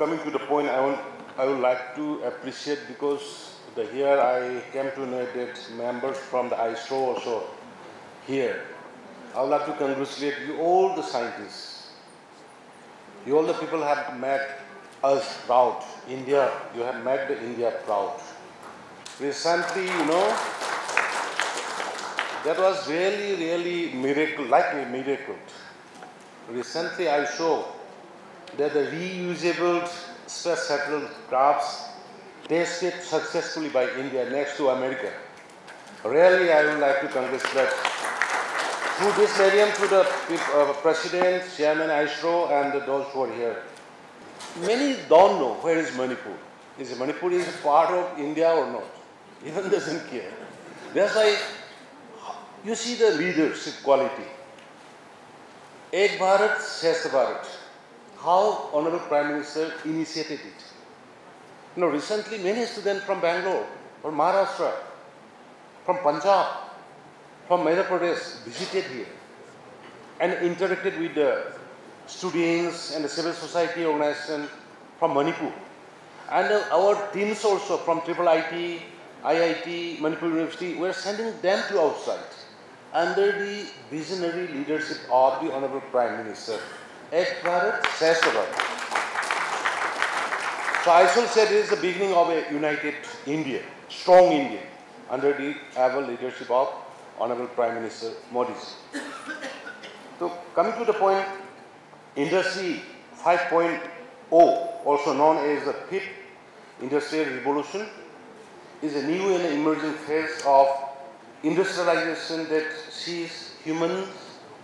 coming to the point, I, I would like to appreciate because the here I came to know that members from the ISRO also here. I would like to congratulate you all the scientists. You all the people have made us proud. India, you have made the India proud. Recently, you know, that was really, really miracle, like a miracle. Recently, I saw that the reusable space shuttle crafts tested successfully by India next to America. Really, I would like to congratulate through this medium to the uh, President, Chairman ISRO, and the those who are here. Many don't know where is Manipur. Is Manipur is part of India or not? Even doesn't care. That's why you see the leadership quality. Ek Bharat, Shresth Bharat. How Honorable Prime Minister initiated it. You know, recently many students from Bangalore, from Maharashtra, from Punjab, from Madhya Pradesh visited here and interacted with the students and the civil society organization from Manipur. And our teams also from Triple IT, IIT, Manipur University, we are sending them to outside under the visionary leadership of the Honorable Prime Minister. Ek Bharat, Shresth Bharat. So I shall say this is the beginning of a united India, strong India, under the able leadership of Honorable Prime Minister Modi. So coming to the point, Industry 5.0, also known as the fifth industrial revolution, is a new and emerging phase of industrialization that sees humans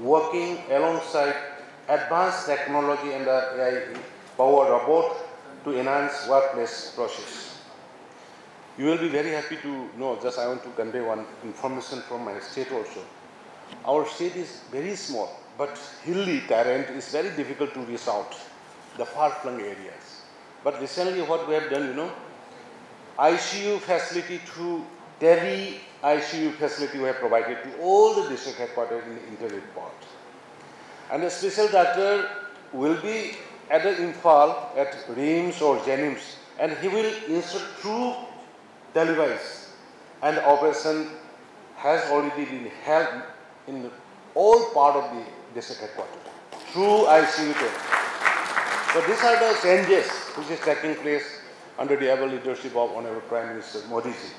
working alongside advanced technology and AI-powered robot to enhance workplace process. You will be very happy to know, just I want to convey one information from my state also. Our state is very small, but hilly terrain is very difficult to reach out, the far-flung areas. But recently what we have done, you know, ICU facility through Delhi ICU facility we have provided to all the district headquarters in the internet part. And a special doctor will be at the Imphal at RIMS or JNIMS and he will instruct through device and the operation has already been held in all part of the district headquarters through ICU. So these are the changes which is taking place under the able leadership of Honorable Prime Minister Modi ji.